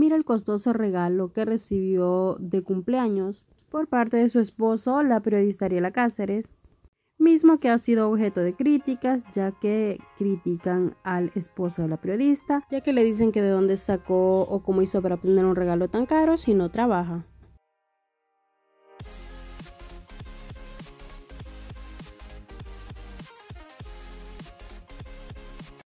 Mira el costoso regalo que recibió de cumpleaños por parte de su esposo, la periodista Ariela Cáceres, mismo que ha sido objeto de críticas, ya que critican al esposo de la periodista, ya que le dicen que de dónde sacó o cómo hizo para obtener un regalo tan caro si no trabaja.